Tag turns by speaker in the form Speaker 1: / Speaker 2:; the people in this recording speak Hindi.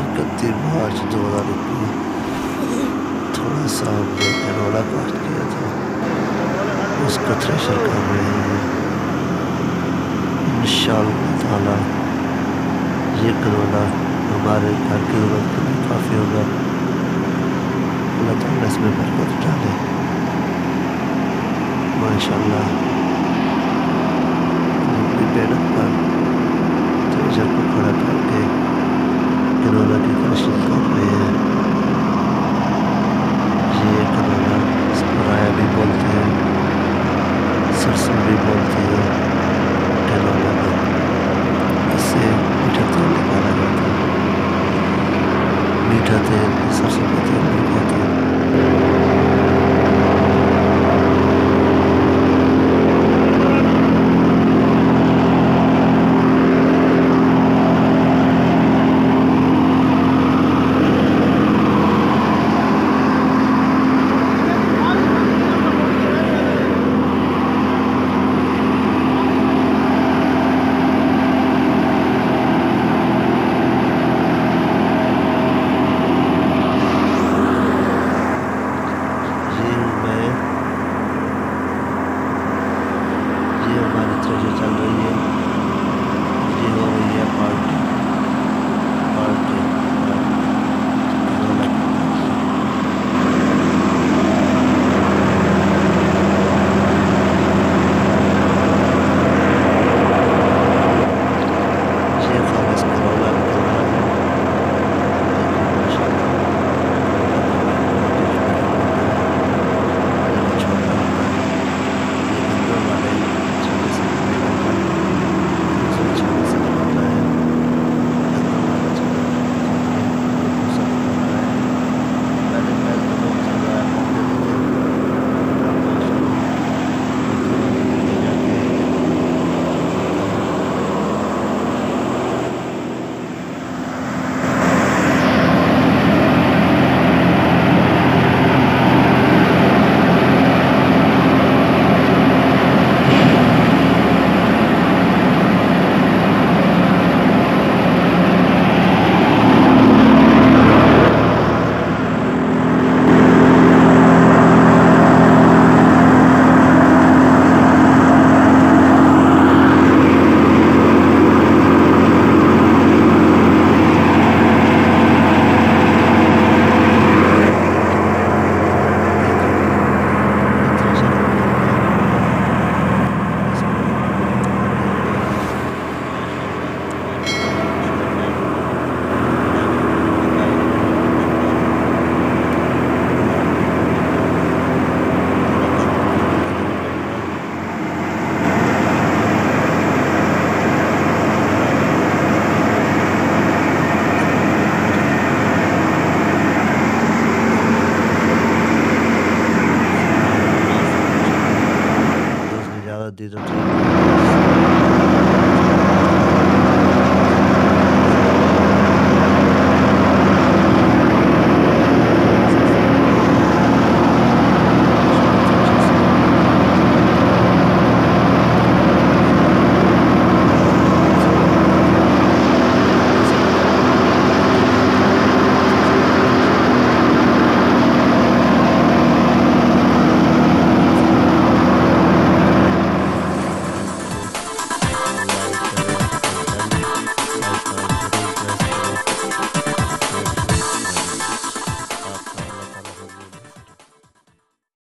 Speaker 1: इकतीस मार्च दो हज़ार इक्कीस थोड़ा सा हमने कैनोला कास्ट किया था उसका थ्रेशर कर रहे हैं इन ये करोना हमारे घर की ज़रूरत के लिए काफ़ी होगा अल्लाह ताला इसमें बरकत डाले माशाल्लाह kadar yaklaşık potaya ये कनाडा स्पराया भी बोलते हैं, सरसों भी बोलते हैं इससे मीठा तेल निकाला जाता है मीठा तो तेल सरसों का तेल भी हैं